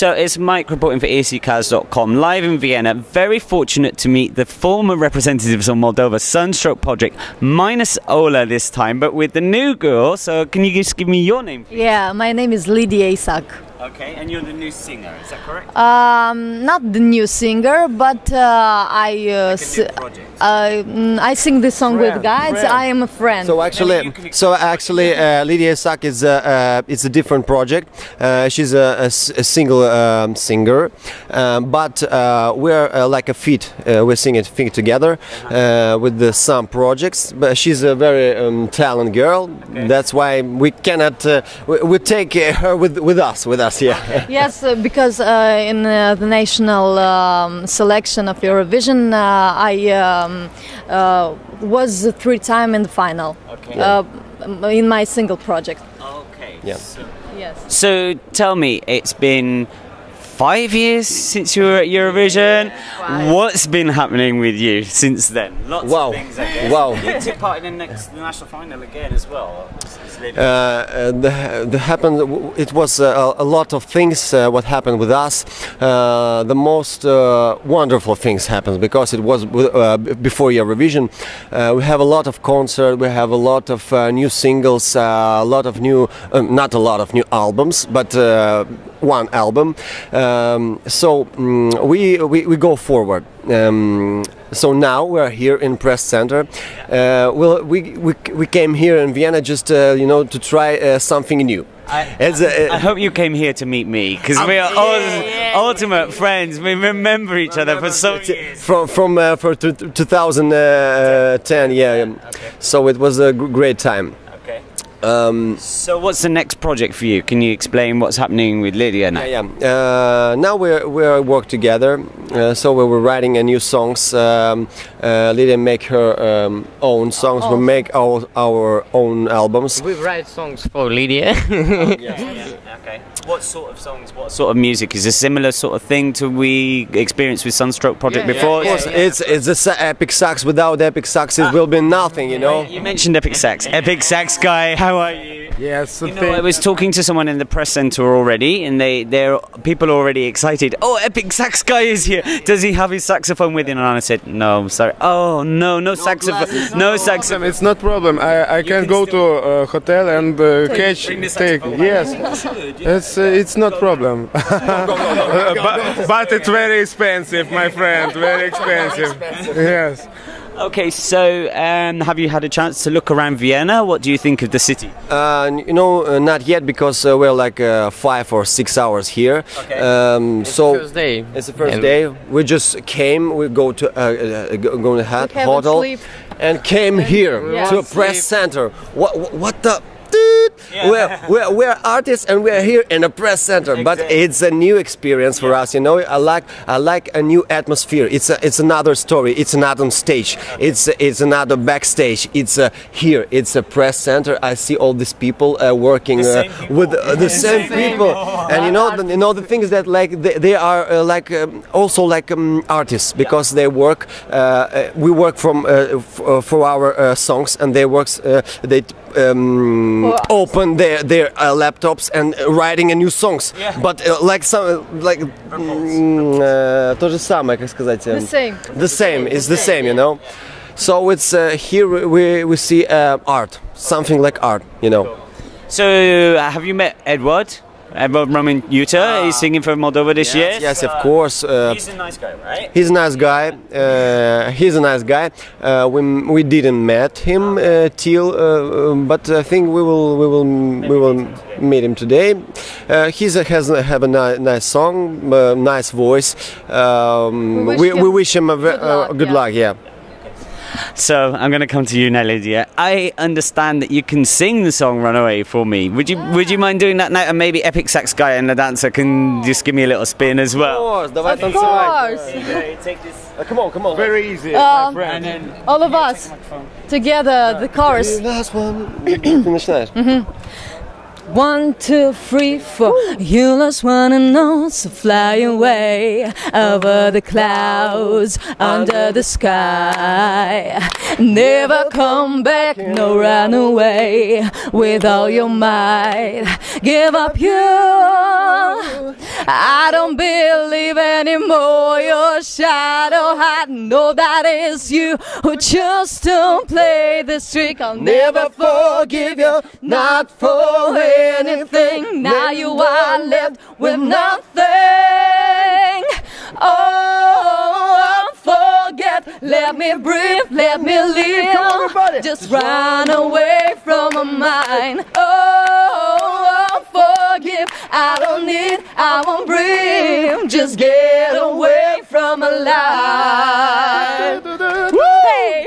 So it's Mike reporting for ESCKAZ.com, live in Vienna. Very fortunate to meet the former representatives of Moldova Sunstroke Project, minus Ola this time, but with the new girl. So can you just give me your name? Please? Yeah, my name is Lidia Isac. Okay, and you're the new singer, is that correct? Um, not the new singer, but uh, I uh, s- project. I, mm, sing this song with guys. friend. I am a friend. So actually, so actually, uh, Lidia Isac is a uh, it's a different project. Uh, she's a single um, singer, um, but uh, we're uh, like a feat. Uh, we're singing feat together uh, with the, some projects. But she's a very um, talented girl. That's why we cannot. Uh, we, we take uh, her with with us. With us, yeah. yes, uh, because uh, in uh, the national um, selection of Eurovision, uh, I um, uh, was three time in the final. Okay. Uh, in my single project. Okay. Yeah. So, Yes. so tell me, it's been five years since you were at Eurovision. What's been happening with you since then? Lots Wow. of things, I guess. Wow. You took part in the next the national final again as well. uh, uh, the, the happened it was uh, a, a lot of things uh, what happened with us uh, the most uh, wonderful things happened because it was uh, before Eurovision uh, we have a lot of concert we have a lot of uh, new singles uh, a lot of new um, not a lot of new albums but one album um, so mm, we, we we go forward um, so now we're here in press center. Uh, well, we, we we came here in Vienna just uh, you know to try uh, something new. It's, uh, I hope you came here to meet me because we are ul- ultimate friends. We remember each other for so years. from from uh, for t- t- 2010, yeah. yeah. So it was a great time. Okay. Um, So what's the next project for you? Can you explain what's happening with Lidia now? Yeah, yeah. Uh, now we're we're work together. Uh, so we were writing a new songs. Um, uh, Lidia make her um, own songs. We make our our own albums. We write songs for Lidia. Yeah, okay. What sort of songs? What sort of music is a similar sort of thing to we experienced with Sunstroke Project Yeah, yeah, before? Of course, it's it's a sa- epic sax. Without epic sax, it will be nothing. You know. You mentioned Epic Sax. Epic Sax guy, how are you? Yes, You know, I was talking to someone in the press center already, and they they're people are already excited. Oh, Epic Sax guy is here. Does he have his saxophone with him? And I said, No, I'm sorry. Oh no, no, saxophone, no saxophone. It's not problem. I, I can, can go to a hotel and uh, catch Bring take. saxophone. Yes, it's uh, it's not problem. Uh, but, but it's very expensive, my friend. Very expensive. Yes. Okay, so um, have you had a chance to look around Vienna? What do you think of the city? Uh, you know, uh, not yet because uh, we're like uh, five or six hours here. Okay. Um, so First day. it's the first And- day. We just came. We go to uh, uh, go, go to hat haven't hotel sleep. and came here Yeah. to a press center. What what, what the? Dude, we're, we're, we're artists and we're here in a press center, but it's a new experience for us. You know, I like I like a new atmosphere. It's a, it's another story. It's another stage. It's it's another backstage. It's a, here. It's a press center. I see all these people uh, working The uh, people. with uh, the same people, and you know the, you know the thing is that like they, they are uh, like um, also like um, artists because they work. Uh, uh, we work from for our uh, songs, and they works uh, they Um, For us. open their their uh, laptops and uh, writing a new songs, but uh, like some like mm, uh, то же самое, как сказать? The um, same. the same is the same you know so it's uh, here we, we see uh, art something like art you know So, uh, have you met Edward? Edward Romanyuta? He's singing for Moldova this year. yes of course uh, He's a nice guy, right? he's a nice guy uh, he's a nice guy uh, we, we didn't met him uh, till uh, um, but I think we will we will we will meet him today uh, he's a, has a, have a ni- nice song uh, nice voice um, We wish we, him we wish him a good luck, uh, good yeah. luck yeah so I'm going to come to you now, Lidia. I understand that you can sing the song "Runaway" for me. Would you Would you mind doing that now? And maybe Epic Sax Guy and the dancer can just give me a little spin as well. Of course, of course. take this. Oh, come on, come on. Very easy, um, And then all of us together, the chorus. Last one. Finish that. Mm-hmm. One, two, three, four. You lost one and know, so fly away over the clouds, under the sky. Never come back, no run away with all your might. Give up you. I don't believe anymore your shadow. I know that is you who chose to play this trick. I'll never forgive you, not for anything. Now you are left with nothing. Oh, forget, let me breathe, let me live. Just run away from my mind. Oh, forgive, I don't need, I won't breathe. Just get away from my life. Hey.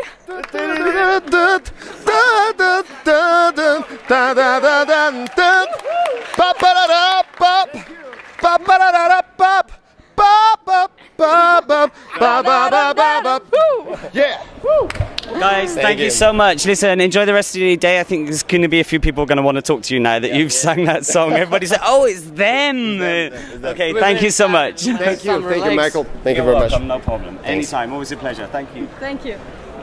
Yeah. Guys, thank, you. you. so much. Listen, enjoy the rest of your day. I think there's going to be a few people going to want to talk to you now that you've sung that song. Everybody said, "Oh, it's them." Okay, thank you so much. Thank you, thank you. Michael. Thank you You're very much. No problem. Anytime. Always a pleasure. Thank you. Thank you.